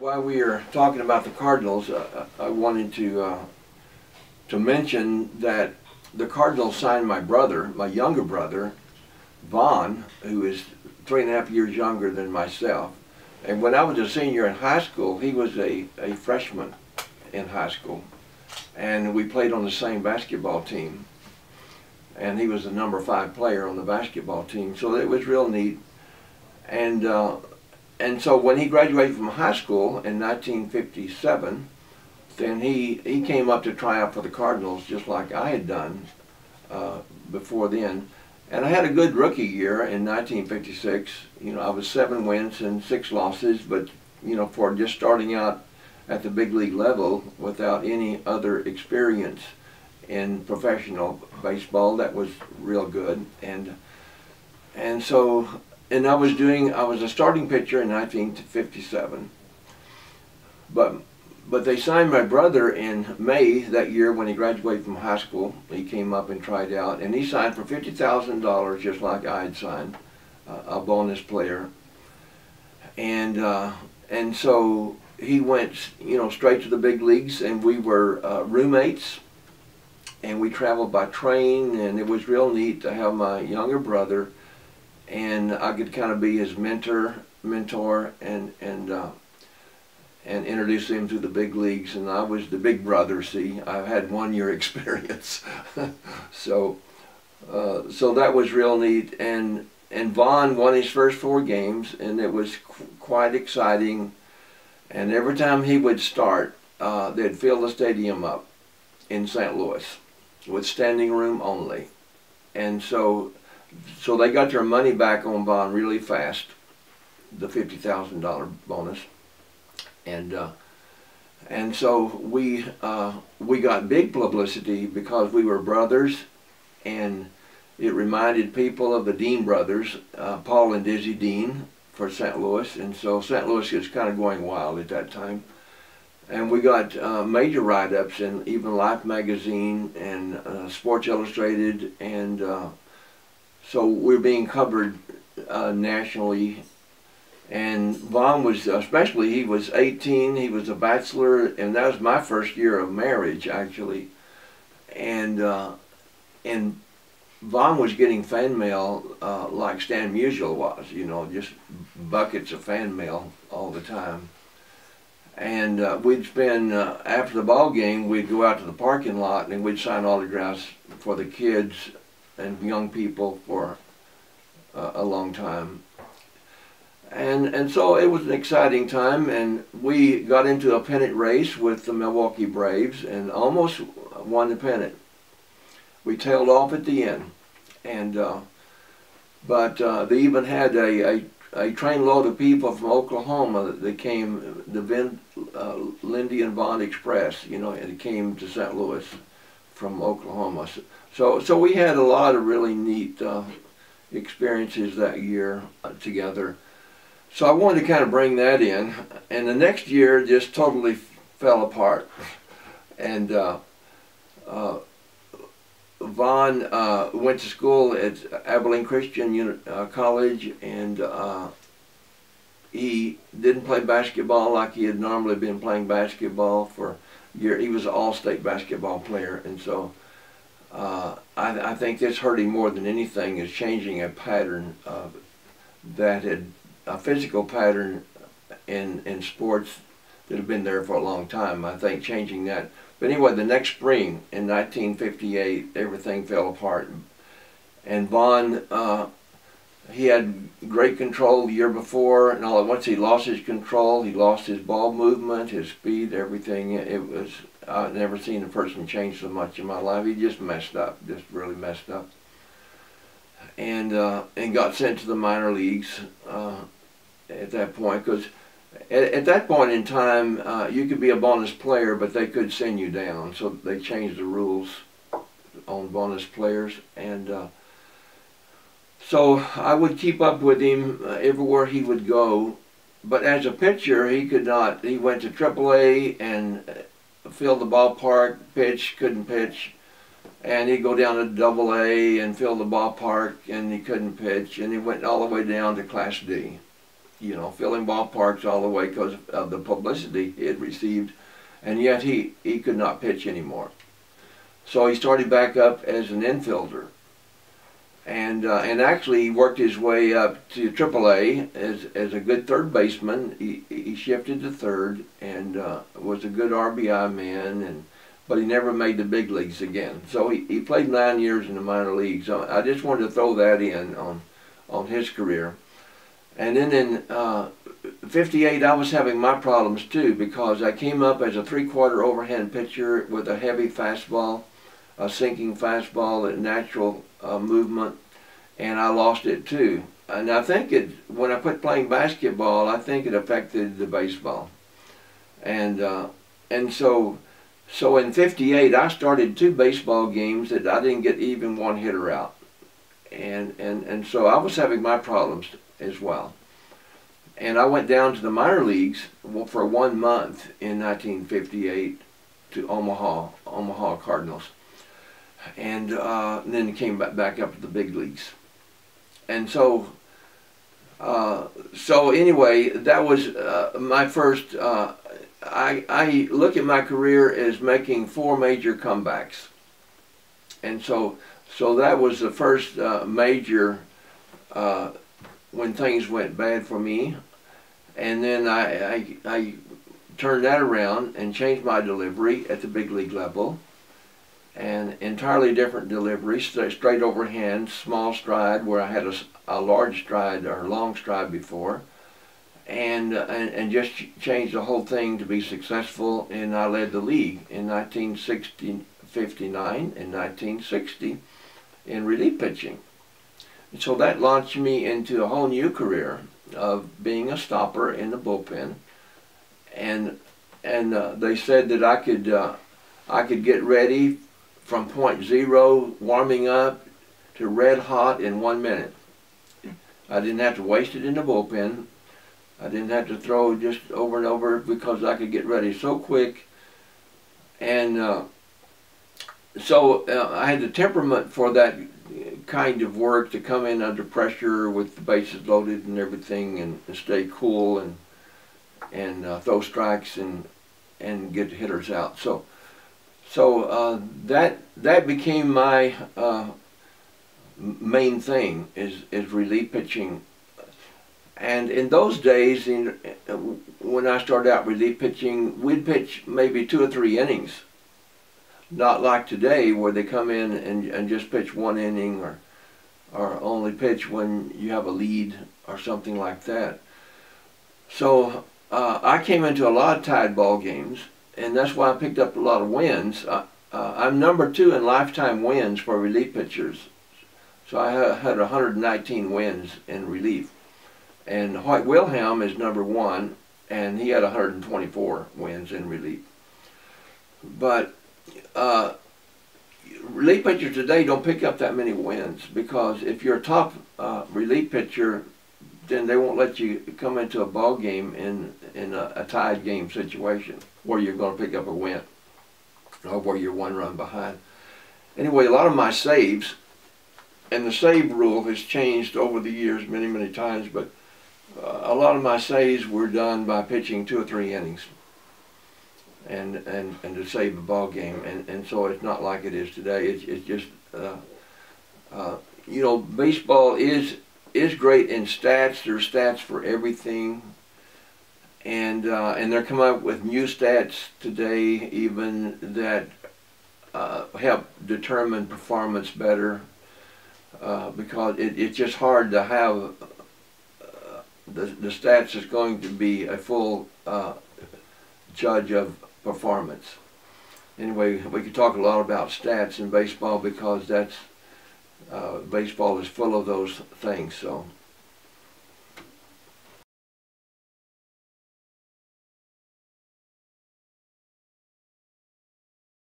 While we are talking about the Cardinals, uh, I wanted to uh, to mention that the Cardinals signed my brother, my younger brother, Vaughn, who is three and a half years younger than myself. And when I was a senior in high school, he was a, a freshman in high school. And we played on the same basketball team. And he was the number five player on the basketball team. So it was real neat. And, uh, and so when he graduated from high school in 1957, then he, he came up to try out for the Cardinals just like I had done uh, before then. And I had a good rookie year in 1956. You know, I was seven wins and six losses, but, you know, for just starting out at the big league level without any other experience in professional baseball, that was real good. And, and so, and I was doing, I was a starting pitcher in 1957. But but they signed my brother in May that year when he graduated from high school. He came up and tried out, and he signed for fifty thousand dollars, just like I had signed, uh, a bonus player. And uh, and so he went, you know, straight to the big leagues, and we were uh, roommates, and we traveled by train, and it was real neat to have my younger brother, and I could kind of be his mentor, mentor, and and uh, and introduced him to the big leagues. And I was the big brother. See, I've had one year experience, so uh, so that was real neat. And and Vaughn won his first four games, and it was qu quite exciting. And every time he would start, uh, they'd fill the stadium up in St. Louis with standing room only. And so so they got their money back on Vaughn really fast, the $50,000 bonus and uh, and so we uh, we got big publicity because we were brothers, and it reminded people of the Dean brothers, uh, Paul and Dizzy Dean, for St. Louis, and so St. Louis was kind of going wild at that time. And we got uh, major write-ups in even Life magazine and uh, Sports Illustrated, and uh, so we're being covered nationally and Vaughn was, especially, he was 18, he was a bachelor, and that was my first year of marriage, actually. And, uh, and Vaughn was getting fan mail uh, like Stan Musial was, you know, just buckets of fan mail all the time. And uh, we'd spend, uh, after the ball game, we'd go out to the parking lot and we'd sign autographs for the kids and young people for uh, a long time. And, and so it was an exciting time, and we got into a pennant race with the Milwaukee Braves and almost won the pennant. We tailed off at the end, and uh, but uh, they even had a, a, a trainload of people from Oklahoma that came, the Vin, uh, Lindy and Vaughn Express, you know, and it came to St. Louis from Oklahoma. So, so we had a lot of really neat uh, experiences that year uh, together. So I wanted to kind of bring that in, and the next year just totally fell apart. And uh, uh, Vaughn uh, went to school at Abilene Christian Uni uh, College, and uh, he didn't play basketball like he had normally been playing basketball for year. He was an all-state basketball player, and so uh, I, I think this hurt him more than anything is changing a pattern that had a physical pattern in in sports that have been there for a long time. I think changing that. But anyway, the next spring in 1958, everything fell apart, and Vaughn. Uh, he had great control the year before, and all at once he lost his control. He lost his ball movement, his speed, everything. It was I've never seen a person change so much in my life. He just messed up, just really messed up. And uh, and got sent to the minor leagues uh, at that point because at, at, that point in time uh, you could be a bonus player but they could send you down. So they changed the rules on bonus players. And uh, so I would keep up with him uh, everywhere he would go. But as a pitcher he could not he went to AAA and filled the ballpark pitch couldn't pitch and he'd go down to double A and fill the ballpark and he couldn't pitch and he went all the way down to class D you know, filling ballparks all the way because of the publicity he had received, and yet he, he could not pitch anymore. So he started back up as an infielder. And, uh, and actually he worked his way up to AAA as, as a good third baseman. He, he shifted to third and uh, was a good RBI man, and, but he never made the big leagues again. So he, he played nine years in the minor leagues. So I just wanted to throw that in on, on his career. And then in uh, 58, I was having my problems too because I came up as a three-quarter overhand pitcher with a heavy fastball, a sinking fastball, a natural uh, movement, and I lost it too. And I think it, when I quit playing basketball, I think it affected the baseball. And uh, and so, so in 58, I started two baseball games that I didn't get even one hitter out. And, and, and so I was having my problems as well. And I went down to the minor leagues for one month in 1958 to Omaha, Omaha Cardinals. And uh, then came back, back up to the big leagues. And so, uh, so anyway, that was uh, my first, uh, I, I look at my career as making four major comebacks. And so, so that was the first uh, major uh, when things went bad for me. And then I, I, I turned that around and changed my delivery at the big league level. And entirely different delivery, straight overhand, small stride, where I had a, a large stride or long stride before. And, uh, and, and just changed the whole thing to be successful. And I led the league in 1960, 59 and 1960 in relief pitching. And so that launched me into a whole new career of being a stopper in the bullpen. And and uh, they said that I could uh, I could get ready from point zero, warming up, to red hot in one minute. I didn't have to waste it in the bullpen. I didn't have to throw just over and over because I could get ready so quick. And uh, so uh, I had the temperament for that kind of work to come in under pressure with the bases loaded and everything and, and stay cool and and uh, throw strikes and and get hitters out. So so uh, that that became my uh, main thing is is relief pitching. And in those days, in, when I started out relief pitching, we'd pitch maybe two or three innings not like today where they come in and, and just pitch one inning or or only pitch when you have a lead or something like that. So uh, I came into a lot of tied ball games, and that's why I picked up a lot of wins. Uh, uh, I'm number two in lifetime wins for relief pitchers. So I had 119 wins in relief. And Hoyt Wilhelm is number one, and he had 124 wins in relief. But uh, relief pitchers today don't pick up that many wins because if you're a top uh, relief pitcher, then they won't let you come into a ball game in in a, a tied game situation where you're going to pick up a win or where you're one run behind. Anyway, a lot of my saves, and the save rule has changed over the years many, many times, but uh, a lot of my saves were done by pitching two or three innings and and and to save a ball game and and so it's not like it is today it's, it's just uh, uh, you know baseball is is great in stats there's stats for everything and uh, and they're coming up with new stats today even that uh, help determine performance better uh, because it, it's just hard to have uh, the, the stats is going to be a full judge of performance. Anyway, we could talk a lot about stats in baseball because that's uh, baseball is full of those things. So.